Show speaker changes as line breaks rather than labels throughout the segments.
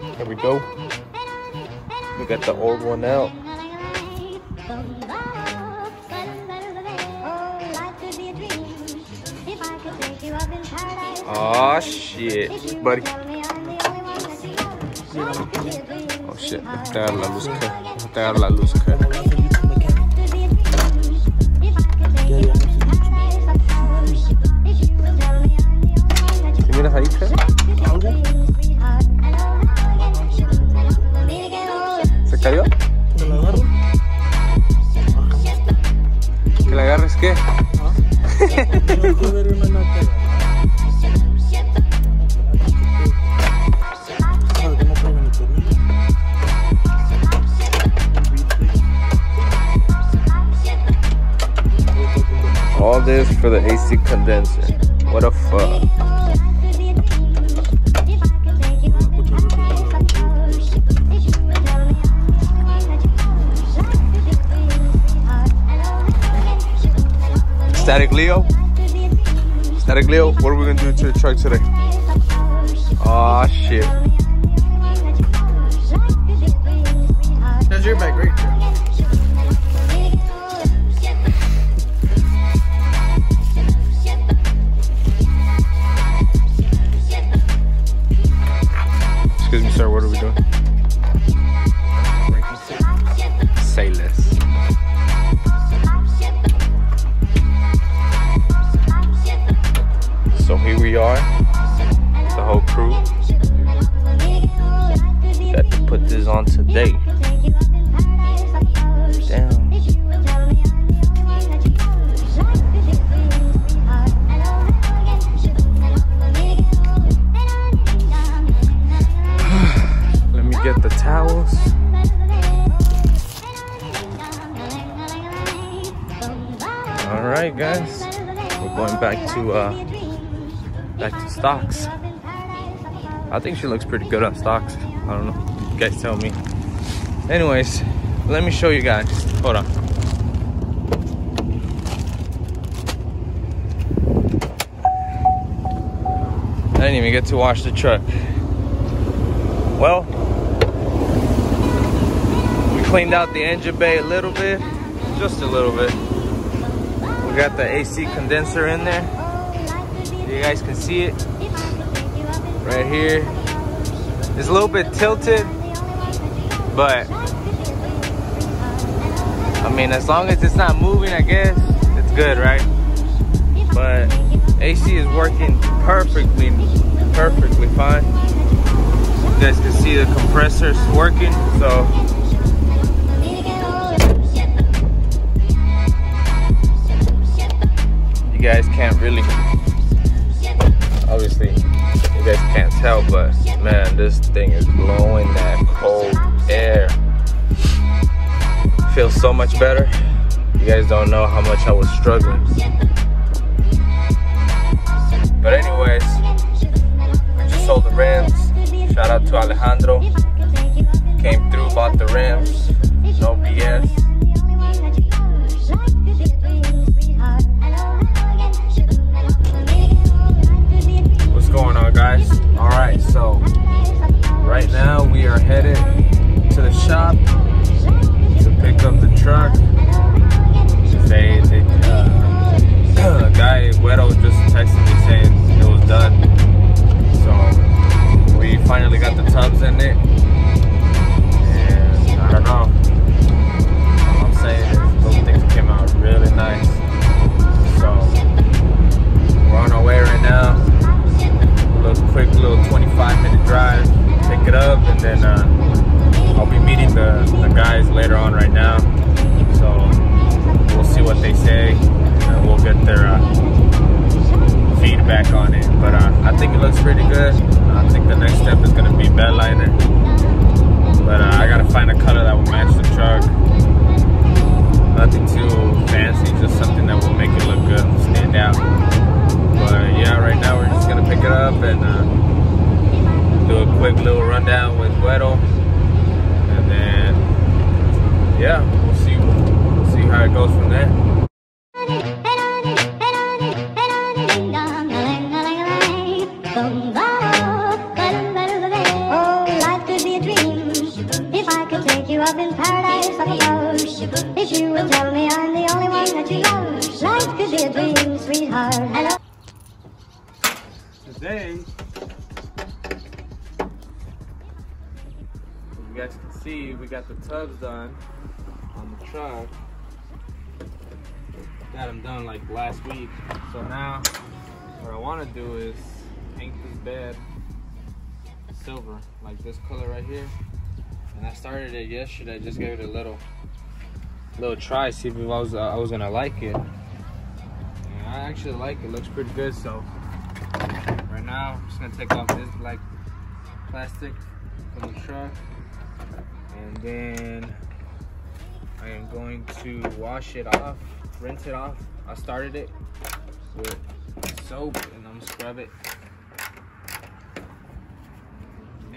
There we go. We got the old one out. Oh shit, buddy. Oh shit, dar la luz te la luz this for the AC condenser. What a fuck. Static Leo? Static Leo, what are we gonna do to the truck today? Oh shit.
That's your bag right
we are, the whole crew. Got to put this on today. Damn. Let me get the towels. All right, guys. We're going back to uh, back to stocks. I think she looks pretty good on stocks. I don't know. You guys tell me. Anyways, let me show you guys. Hold on. I didn't even get to wash the truck. Well, we cleaned out the engine bay a little bit, just a little bit. We got the AC condenser in there. You guys can see it right here. It's a little bit tilted, but I mean, as long as it's not moving, I guess it's good, right? But AC is working perfectly, perfectly fine. You guys can see the compressors working, so you guys can't really obviously you guys can't tell but man this thing is blowing that cold air. Feels so much better. You guys don't know how much i was struggling. But anyways we just sold the rims. Shout out to alejandro. Came through bought the rims. No bs guys? Match the truck. Nothing too fancy, just something that will make it look good, stand out. But yeah, right now we're just gonna pick it up and uh, do a quick little rundown with Guero, and then yeah, we'll see we'll see how it goes from there.
You up in paradise up above. If you will tell me I'm the only one that you love, life could be a dream, sweetheart. Hello.
today, as you guys can see, we got the tubs done on the truck. Got them done like last week. So now, what I want to do is paint this bed silver, like this color right here. And I started it yesterday. Just gave it a little, little try, see if I was uh, I was gonna like it. And I actually like it. Looks pretty good. So right now I'm just gonna take off this black plastic from the truck and then I am going to wash it off rinse it off I started it with soap and I'm gonna scrub it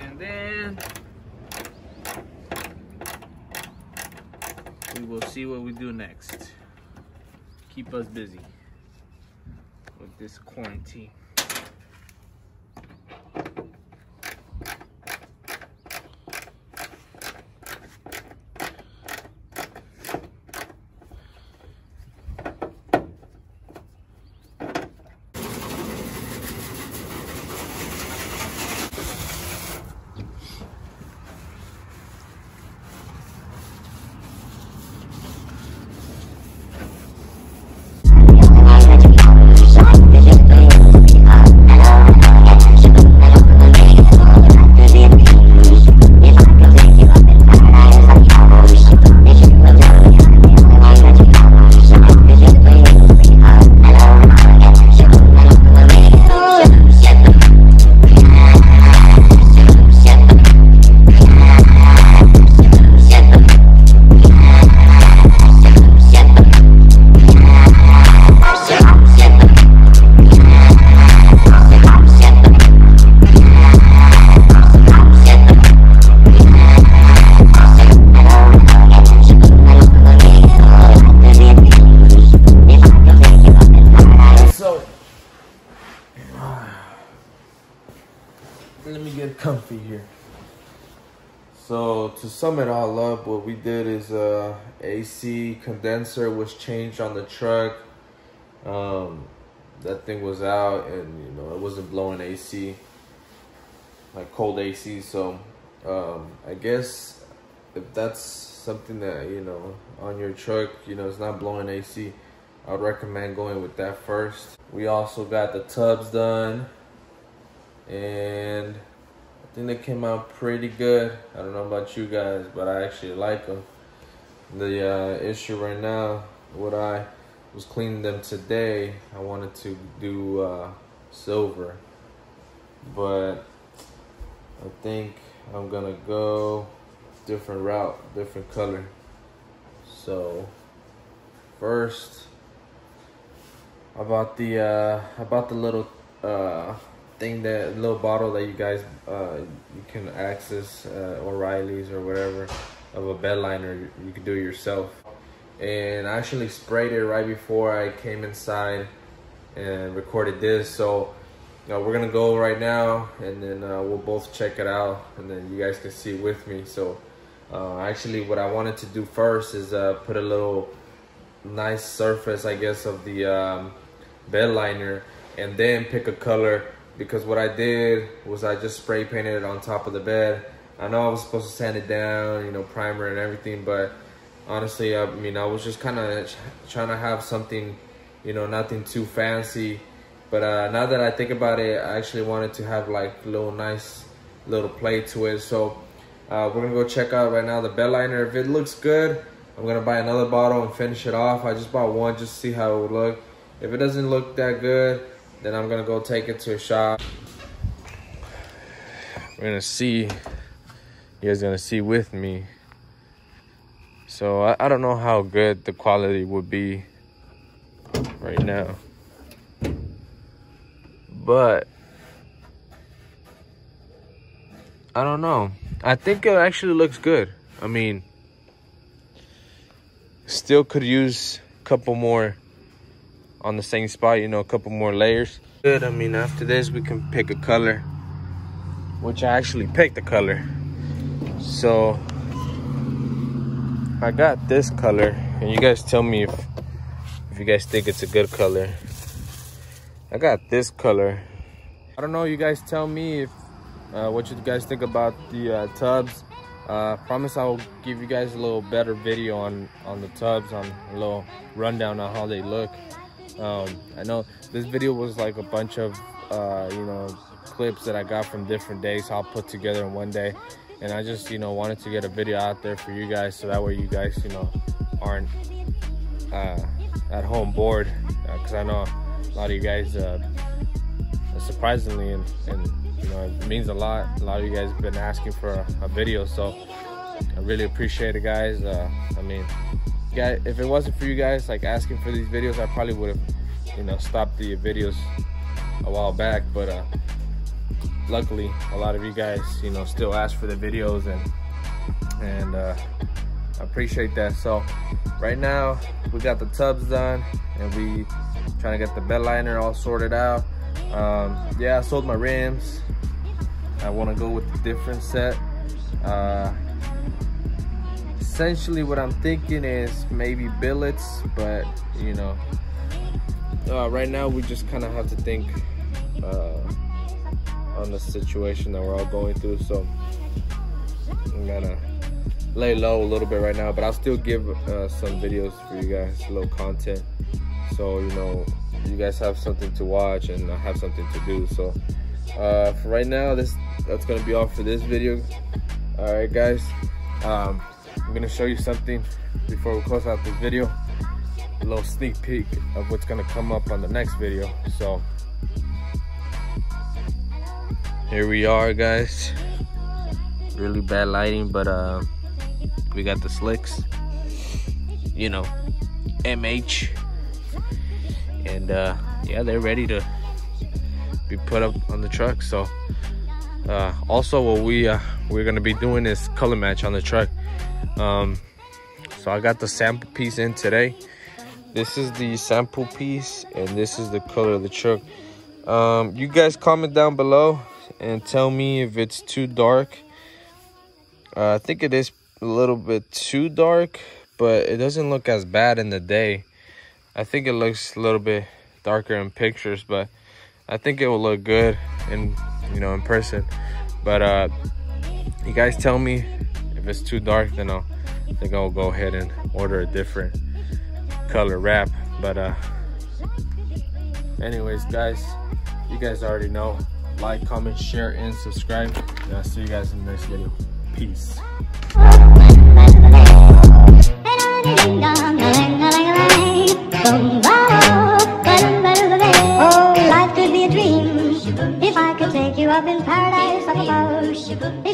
and then we will see what we do next. Keep us busy with this quarantine let me get comfy here. So to sum it all up, what we did is uh, AC condenser was changed on the truck. Um, that thing was out, and you know it wasn't blowing AC, like cold AC. So um, I guess if that's something that you know on your truck, you know it's not blowing AC. I'd recommend going with that first. We also got the tubs done, and I think they came out pretty good. I don't know about you guys, but I actually like them. The uh, issue right now, what I was cleaning them today, I wanted to do uh, silver, but I think I'm gonna go different route, different color. So first I bought the uh, I bought the little uh, thing that little bottle that you guys uh, you can access uh, O'Reilly's or whatever of a bed liner you can do yourself. And I actually sprayed it right before I came inside and recorded this. So you know, we're gonna go right now and then uh, we'll both check it out and then you guys can see with me. So uh, actually what I wanted to do first is uh, put a little nice surface I guess of the um, bed liner and then pick a color because what I did was I just spray painted it on top of the bed. I know I was supposed to sand it down, you know, primer and everything, but honestly, I mean, I was just kind of trying to have something, you know, nothing too fancy. But uh, now that I think about it, I actually wanted to have like a little nice little play to it. So uh, we're gonna go check out right now the bed liner. If it looks good, I'm gonna buy another bottle and finish it off. I just bought one just to see how it would look. If it doesn't look that good, then I'm gonna go take it to a shop. We're gonna see, you guys gonna see with me. So I, I don't know how good the quality would be right now. But I don't know. I think it actually looks good. I mean, still could use a couple more on the same spot, you know, a couple more layers. Good, I mean, after this, we can pick a color, which I actually picked the color. So, I got this color, and you guys tell me if if you guys think it's a good color. I got this color. I don't know. You guys tell me if uh, what you guys think about the uh, tubs. Uh, promise I'll give you guys a little better video on on the tubs, on a little rundown on how they look. Um, I know this video was like a bunch of uh, you know clips that I got from different days all put together in one day, and I just you know wanted to get a video out there for you guys so that way you guys you know aren't uh, at home bored. Because I know a lot of you guys uh, surprisingly and, and you know it means a lot. A lot of you guys have been asking for a, a video. So I really appreciate it guys. Uh, I mean if it wasn't for you guys like asking for these videos I probably would have you know stopped the videos a while back but uh, luckily a lot of you guys you know still ask for the videos and and uh, I appreciate that. So right now we got the tubs done and we trying to get the bed liner all sorted out. Um, yeah I sold my rims. I want to go with a different set. Uh, essentially what I'm thinking is maybe billets but you know uh, right now we just kind of have to think uh, on the situation that we're all going through so I'm gonna lay low a little bit right now but I'll still give uh, some videos for you guys a little content. So you know you guys have something to watch and I have something to do so uh, for right now this that's gonna be all for this video. All right guys um, I'm gonna show you something before we close out this video. A little sneak peek of what's gonna come up on the next video so. Here we are guys. Really bad lighting but uh we got the slicks. You know mh and uh yeah they're ready to be put up on the truck so uh also what we uh we're gonna be doing is color match on the truck um so i got the sample piece in today. This is the sample piece and this is the color of the truck. Um you guys comment down below and tell me if it's too dark. Uh, i think it is a little bit too dark but it doesn't look as bad in the day. I think it looks a little bit darker in pictures but i think it will look good in you know in person. But uh you guys tell me if it's too dark then i'll think i'll go ahead and order a different color wrap. But uh anyways guys you guys already know. Like comment share and subscribe. And i'll see you guys in the next video. Peace.
Up in paradise up above.